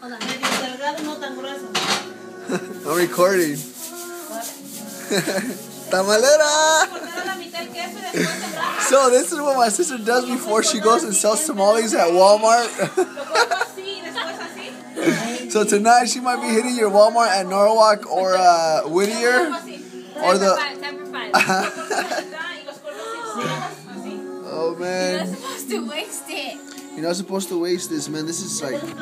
Hold on. Medio delgado, no tan grueso. I'm recording. Tamalera! Cortar a la mitad el queso y después sembrar. So this is what my sister does before she goes and sells tamales at Walmart. Lo corto así y después así. so tonight she might be hitting your Walmart at Norwalk or uh, Whittier. Or the- five, ten for five. Corto la mitad y los corto así. Así. Oh man. You're not supposed to waste it. You're not supposed to waste this, man. This is like, Pick it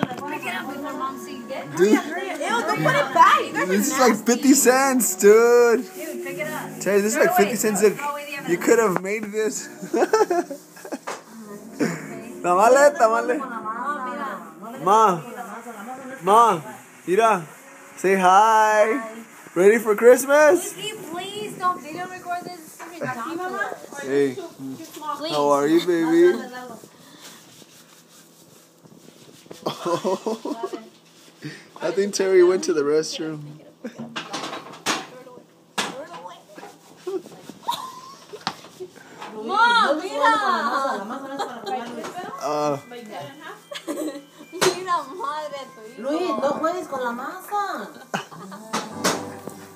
up before mom sees it. dude, Ew, don't put it back. You guys this is like 50 cents, dude. Dude, pick it up. Terry, this is like 50 cents. Look, you could have made this. tamale, tamale. Ma, ma, mira, say hi. Ready for Christmas? Please don't video record this. It's freaking ridiculous. Hey, how are you, baby? I think Terry went to the restroom. Mom, mira. La masa no es para pegarlo. Uh, Mira, madre tu. Luis, no juegues con la masa.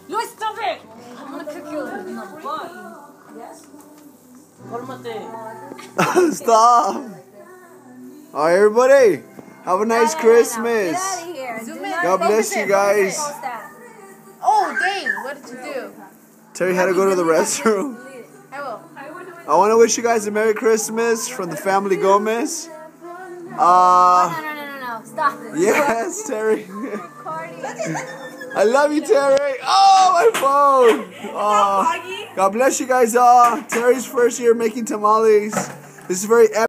Luis, stop it. I'm gonna kick you in the butt. Cálmate. stop. All right, everybody. Have a nice Christmas. Get out of here. Do not God bless focus you guys. focus it, post that. Oh, dang. What did you do? Terry had to go to the restroom. I will. I want to wish you guys a Merry Christmas from the family Gomez. No, Uh, no, no, no, no. Stop it. yes, Terry. I love you, Terry. Oh, my phone. Oh, God bless you guys all. Terry's first year making tamales. This is very epic.